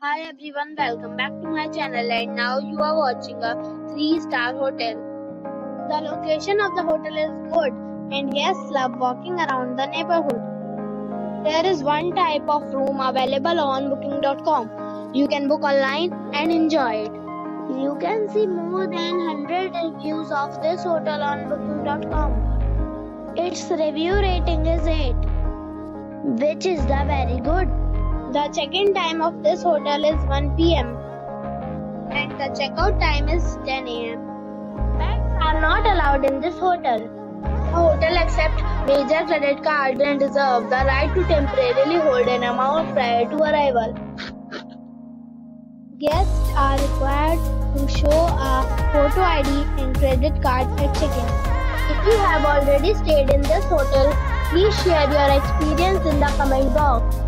Hi everyone, welcome back to my channel and now you are watching a 3 star hotel. The location of the hotel is good and guests love walking around the neighborhood. There is one type of room available on booking.com. You can book online and enjoy it. You can see more than 100 reviews of this hotel on booking.com. Its review rating is 8, which is the very good. The check-in time of this hotel is 1 p.m. and the checkout time is 10 a.m. Pets are not allowed in this hotel. The hotel accepts major credit cards and reserves the right to temporarily hold an amount prior to arrival. Guests are required to show a photo ID and credit card at check-in. If you have already stayed in this hotel, please share your experience in the comment box.